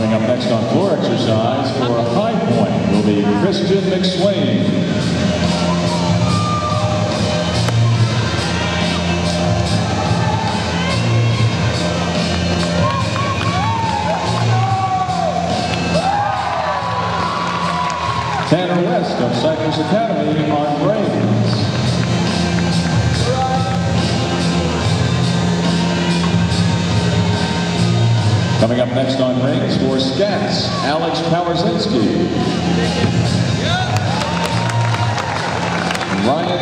Coming up next on floor exercise for a High Point will be Christian McSwain. Tanner West of Cypress Academy on brains. Coming up next on rings for Scats, Alex Powerzinski. Ryan